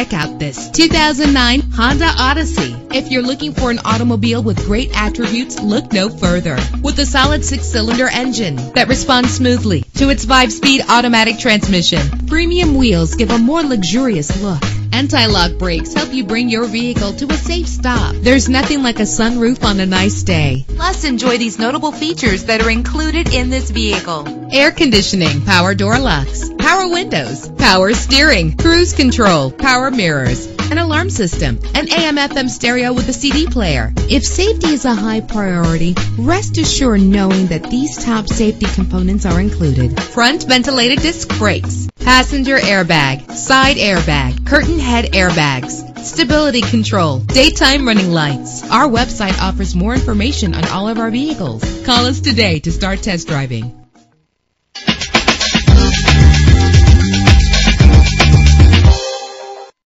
Check out this 2009 Honda Odyssey. If you're looking for an automobile with great attributes, look no further. With a solid six-cylinder engine that responds smoothly to its five-speed automatic transmission, premium wheels give a more luxurious look. Anti-lock brakes help you bring your vehicle to a safe stop. There's nothing like a sunroof on a nice day. Plus, enjoy these notable features that are included in this vehicle. Air conditioning, power door locks, power windows, power steering, cruise control, power mirrors, an alarm system, an AM FM stereo with a CD player. If safety is a high priority, rest assured knowing that these top safety components are included. Front ventilated disc brakes, passenger airbag, side airbag, curtain head airbags, stability control, daytime running lights. Our website offers more information on all of our vehicles. Call us today to start test driving.